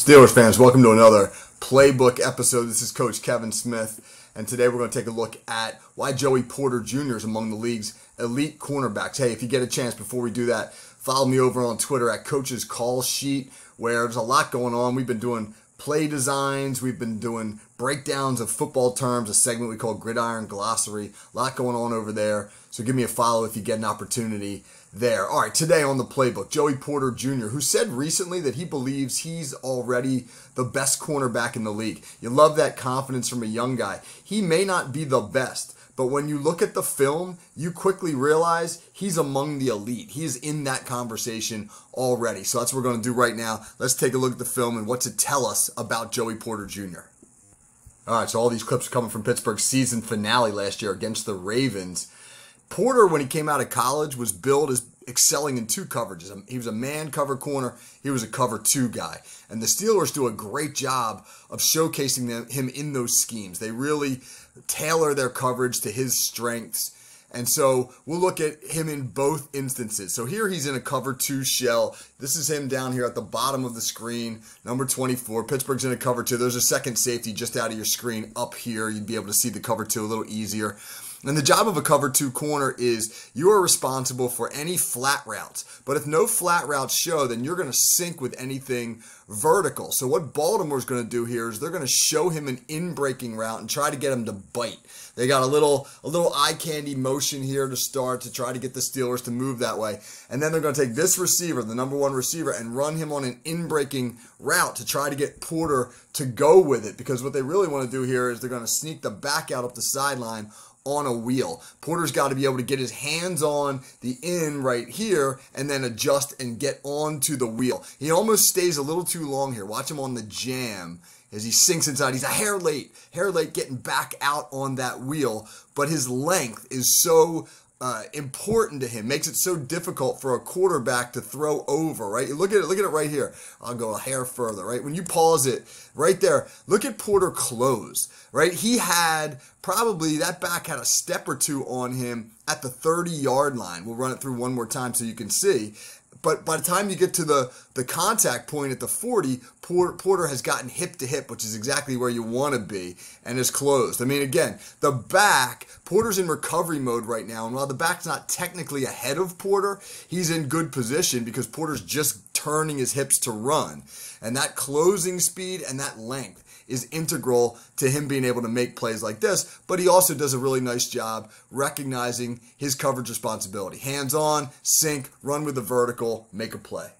Steelers fans, welcome to another playbook episode. This is Coach Kevin Smith, and today we're going to take a look at why Joey Porter Jr. is among the league's elite cornerbacks. Hey, if you get a chance before we do that, follow me over on Twitter at Coach's Call Sheet, where there's a lot going on. We've been doing play designs, we've been doing breakdowns of football terms, a segment we call Gridiron Glossary. A lot going on over there. So give me a follow if you get an opportunity there. All right, today on the playbook, Joey Porter Jr., who said recently that he believes he's already the best cornerback in the league. You love that confidence from a young guy. He may not be the best, but when you look at the film, you quickly realize he's among the elite. He's in that conversation already. So that's what we're going to do right now. Let's take a look at the film and what to tell us about Joey Porter Jr. All right, so all these clips are coming from Pittsburgh's season finale last year against the Ravens. Porter, when he came out of college, was billed as excelling in two coverages. He was a man cover corner. He was a cover two guy. And the Steelers do a great job of showcasing them, him in those schemes. They really tailor their coverage to his strengths. And so we'll look at him in both instances. So here he's in a cover two shell. This is him down here at the bottom of the screen, number 24. Pittsburgh's in a cover two. There's a second safety just out of your screen up here. You'd be able to see the cover two a little easier. And the job of a cover two corner is you are responsible for any flat routes. But if no flat routes show, then you're going to sink with anything vertical. So what Baltimore's going to do here is they're going to show him an in-breaking route and try to get him to bite. They got a little a little eye candy motion here to start to try to get the Steelers to move that way. And then they're going to take this receiver, the number one receiver, and run him on an in-breaking route to try to get Porter to go with it. Because what they really want to do here is they're going to sneak the back out up the sideline on a wheel. Porter's got to be able to get his hands on the in right here and then adjust and get onto the wheel. He almost stays a little too long here. Watch him on the jam as he sinks inside. He's a hair late, hair late getting back out on that wheel, but his length is so uh, important to him. Makes it so difficult for a quarterback to throw over. Right? Look at it. Look at it right here. I'll go a hair further. Right? When you pause it right there, look at Porter close. Right? He had probably that back had a step or two on him at the 30 yard line. We'll run it through one more time so you can see. But by the time you get to the, the contact point at the 40, Porter, Porter has gotten hip to hip, which is exactly where you want to be, and is closed. I mean, again, the back, Porter's in recovery mode right now, and while the back's not technically ahead of Porter, he's in good position because Porter's just turning his hips to run. And that closing speed and that length is integral to him being able to make plays like this, but he also does a really nice job recognizing his coverage responsibility. Hands on, sink, run with the vertical, make a play.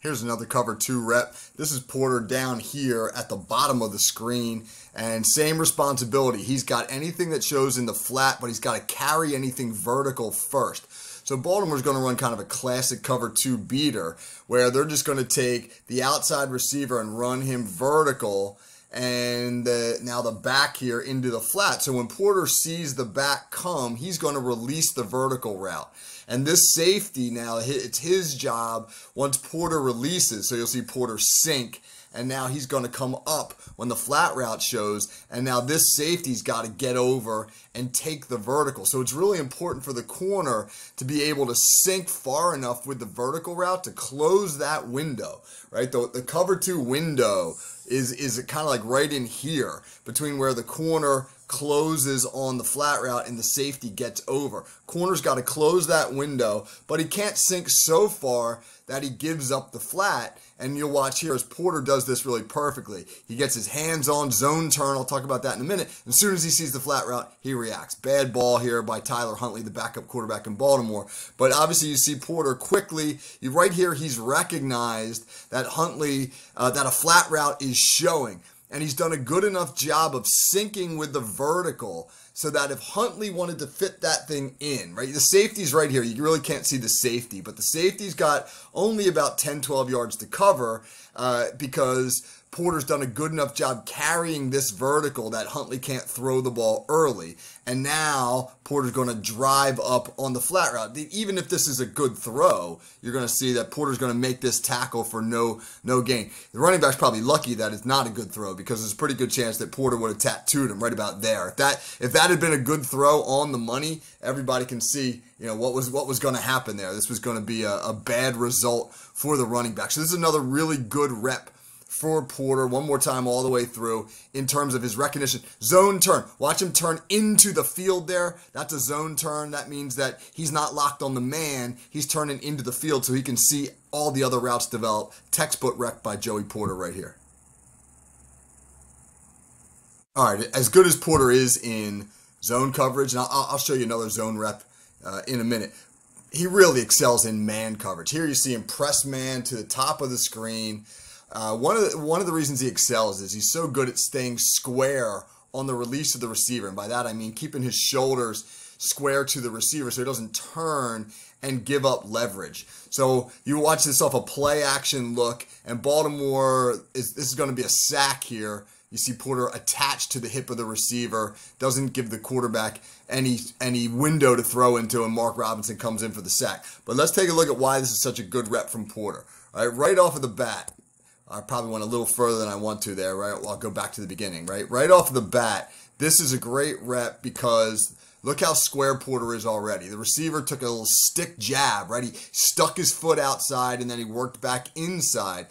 Here's another cover two rep. This is Porter down here at the bottom of the screen and same responsibility. He's got anything that shows in the flat, but he's got to carry anything vertical first. So Baltimore's going to run kind of a classic cover two beater where they're just going to take the outside receiver and run him vertical and now the back here into the flat. So when Porter sees the back come, he's going to release the vertical route. And this safety now, it's his job once Porter releases. So you'll see Porter sink and now he's going to come up when the flat route shows, and now this safety's got to get over and take the vertical. So it's really important for the corner to be able to sink far enough with the vertical route to close that window, right? The, the cover two window is, is kind of like right in here between where the corner closes on the flat route and the safety gets over. Corner's got to close that window, but he can't sink so far that he gives up the flat. And you'll watch here as Porter does this really perfectly. He gets his hands on zone turn. I'll talk about that in a minute. As soon as he sees the flat route, he reacts. Bad ball here by Tyler Huntley, the backup quarterback in Baltimore. But obviously, you see Porter quickly. You, Right here, he's recognized that Huntley, uh, that a flat route is showing and he's done a good enough job of sinking with the vertical so that if Huntley wanted to fit that thing in, right? The safety's right here. You really can't see the safety, but the safety's got only about 10, 12 yards to cover uh, because Porter's done a good enough job carrying this vertical that Huntley can't throw the ball early. And now Porter's going to drive up on the flat route. Even if this is a good throw, you're going to see that Porter's going to make this tackle for no no gain. The running back's probably lucky that it's not a good throw because there's a pretty good chance that Porter would have tattooed him right about there. If that if that had been a good throw on the money, everybody can see you know what was what was going to happen there. This was going to be a, a bad result for the running back. So this is another really good rep for Porter one more time all the way through in terms of his recognition. Zone turn. Watch him turn into the field there. That's a zone turn. That means that he's not locked on the man. He's turning into the field so he can see all the other routes develop. Textbook rep by Joey Porter right here. All right, as good as Porter is in zone coverage, and I'll, I'll show you another zone rep uh, in a minute he really excels in man coverage. Here you see him press man to the top of the screen. Uh, one of the, one of the reasons he excels is he's so good at staying square on the release of the receiver, and by that I mean keeping his shoulders square to the receiver so he doesn't turn and give up leverage. So you watch this off a play action look, and Baltimore is this is going to be a sack here. You see Porter attached to the hip of the receiver, doesn't give the quarterback any any window to throw into, and Mark Robinson comes in for the sack. But let's take a look at why this is such a good rep from Porter. All right, right off of the bat, I probably went a little further than I want to there, right? Well, I'll go back to the beginning, right? Right off the bat, this is a great rep because look how square Porter is already. The receiver took a little stick jab, right? He stuck his foot outside and then he worked back inside.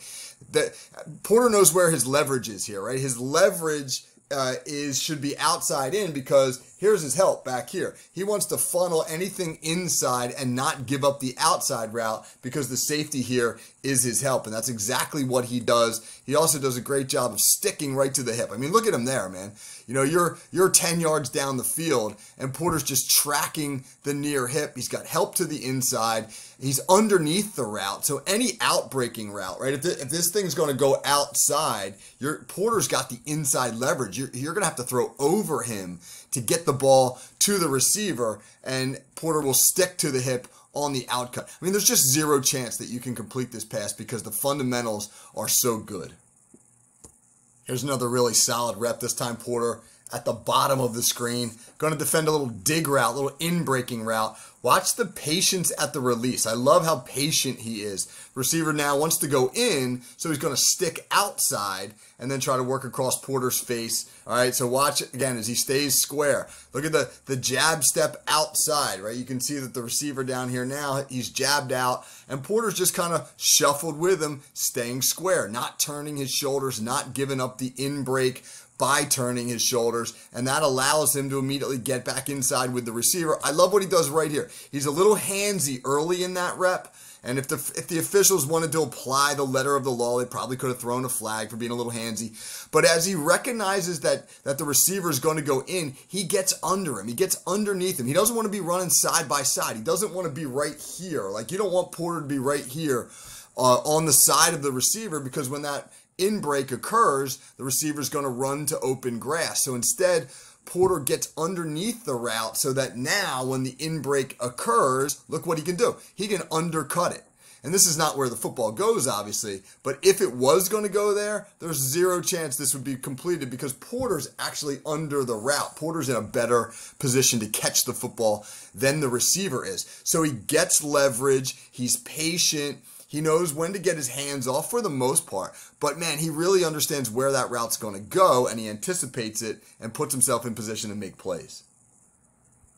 That Porter knows where his leverage is here, right? His leverage uh, is should be outside in because here's his help back here. He wants to funnel anything inside and not give up the outside route because the safety here is his help, and that's exactly what he does. He also does a great job of sticking right to the hip. I mean, look at him there, man. You know, you're you're 10 yards down the field, and Porter's just tracking the near hip. He's got help to the inside. He's underneath the route, so any outbreaking route, right? If, if this thing's going to go outside, your Porter's got the inside leverage. You're, you're going to have to throw over him to get the ball to the receiver, and Porter will stick to the hip on the outcut. I mean, there's just zero chance that you can complete this pass because the fundamentals are so good. Here's another really solid rep. This time, Porter at the bottom of the screen. Going to defend a little dig route, little in-breaking route. Watch the patience at the release. I love how patient he is. Receiver now wants to go in, so he's going to stick outside and then try to work across Porter's face. All right, so watch again as he stays square. Look at the, the jab step outside, right? You can see that the receiver down here now, he's jabbed out, and Porter's just kind of shuffled with him, staying square, not turning his shoulders, not giving up the in break by turning his shoulders, and that allows him to immediately get back inside with the receiver. I love what he does right here. He's a little handsy early in that rep, and if the if the officials wanted to apply the letter of the law, they probably could have thrown a flag for being a little handsy. But as he recognizes that that the receiver is going to go in, he gets under him. He gets underneath him. He doesn't want to be running side by side. He doesn't want to be right here. Like you don't want Porter to be right here uh, on the side of the receiver because when that in break occurs, the receiver is going to run to open grass. So instead, Porter gets underneath the route so that now when the in break occurs, look what he can do. He can undercut it. And this is not where the football goes, obviously, but if it was going to go there, there's zero chance this would be completed because Porter's actually under the route. Porter's in a better position to catch the football than the receiver is. So he gets leverage, he's patient, he knows when to get his hands off for the most part. But man, he really understands where that route's going to go and he anticipates it and puts himself in position to make plays.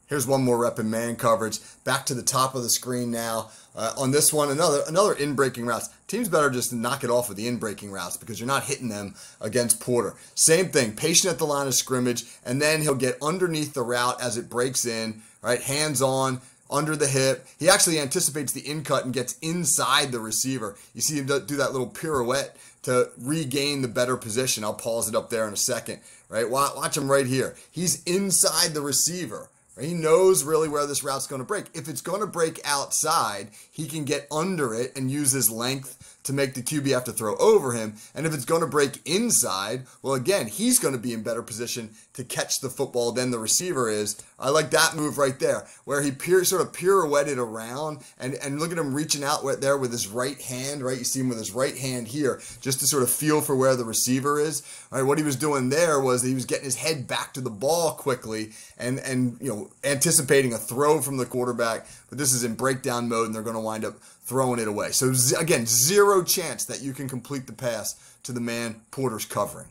Here's one more rep in man coverage. Back to the top of the screen now. Uh, on this one, another another in breaking routes. Teams better just knock it off with the in breaking routes because you're not hitting them against Porter. Same thing, patient at the line of scrimmage, and then he'll get underneath the route as it breaks in. Right, hands on, under the hip. He actually anticipates the in cut and gets inside the receiver. You see him do that little pirouette to regain the better position. I'll pause it up there in a second, right? Watch him right here. He's inside the receiver. He knows really where this route's going to break. If it's going to break outside, he can get under it and use his length to make the QB have to throw over him. And if it's going to break inside, well, again, he's going to be in better position to catch the football than the receiver is. I like that move right there, where he sort of pirouetted around and, and look at him reaching out right there with his right hand, right? You see him with his right hand here, just to sort of feel for where the receiver is. All right, what he was doing there was he was getting his head back to the ball quickly and, and you know, anticipating a throw from the quarterback. But this is in breakdown mode, and they're going to wind up throwing it away. So, again, zero chance that you can complete the pass to the man Porter's covering.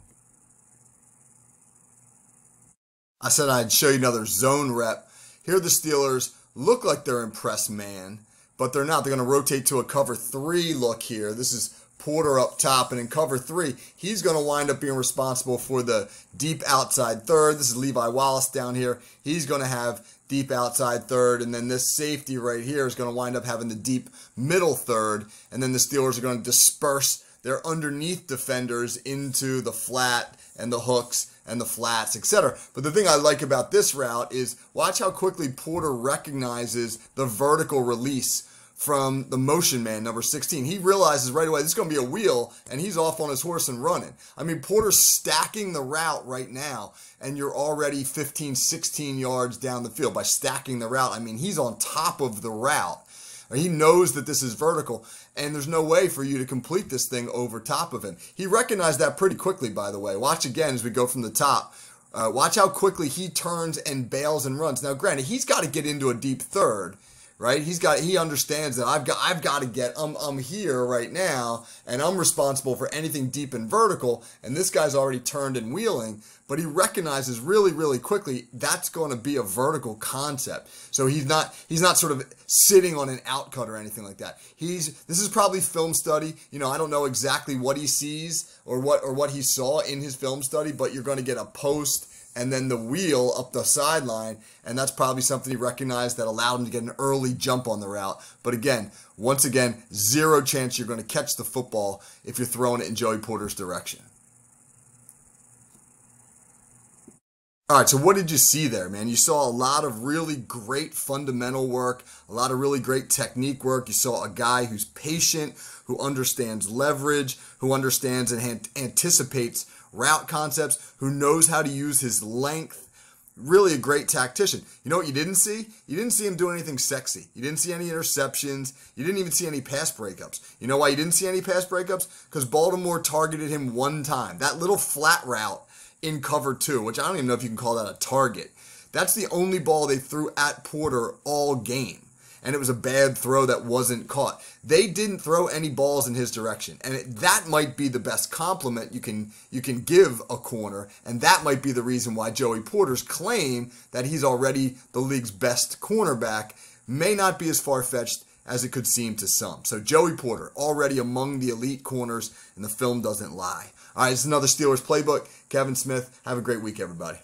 I said I'd show you another zone rep. Here the Steelers look like they're impressed man, but they're not. They're going to rotate to a cover three look here. This is Porter up top, and in cover three, he's going to wind up being responsible for the deep outside third. This is Levi Wallace down here. He's going to have deep outside third, and then this safety right here is going to wind up having the deep middle third, and then the Steelers are going to disperse their underneath defenders into the flat and the hooks and the flats, etc. But the thing I like about this route is watch how quickly Porter recognizes the vertical release from the motion man, number 16. He realizes right away this is going to be a wheel, and he's off on his horse and running. I mean, Porter's stacking the route right now, and you're already 15, 16 yards down the field by stacking the route. I mean, he's on top of the route. He knows that this is vertical, and there's no way for you to complete this thing over top of him. He recognized that pretty quickly, by the way. Watch again as we go from the top. Uh, watch how quickly he turns and bails and runs. Now, granted, he's got to get into a deep third right? He's got he understands that I've got I've got to get I'm I'm here right now and I'm responsible for anything deep and vertical and this guy's already turned and wheeling, but he recognizes really really quickly that's going to be a vertical concept. So he's not he's not sort of sitting on an outcut or anything like that. He's this is probably film study. You know, I don't know exactly what he sees or what or what he saw in his film study, but you're going to get a post and then the wheel up the sideline. And that's probably something he recognized that allowed him to get an early jump on the route. But again, once again, zero chance you're going to catch the football if you're throwing it in Joey Porter's direction. All right, so what did you see there, man? You saw a lot of really great fundamental work, a lot of really great technique work. You saw a guy who's patient, who understands leverage, who understands and anticipates route concepts, who knows how to use his length. Really a great tactician. You know what you didn't see? You didn't see him do anything sexy. You didn't see any interceptions. You didn't even see any pass breakups. You know why you didn't see any pass breakups? Because Baltimore targeted him one time. That little flat route in cover two, which I don't even know if you can call that a target. That's the only ball they threw at Porter all game and it was a bad throw that wasn't caught. They didn't throw any balls in his direction, and it, that might be the best compliment you can you can give a corner, and that might be the reason why Joey Porter's claim that he's already the league's best cornerback may not be as far fetched as it could seem to some. So Joey Porter already among the elite corners, and the film doesn't lie. All right, is another Steelers playbook. Kevin Smith. Have a great week, everybody.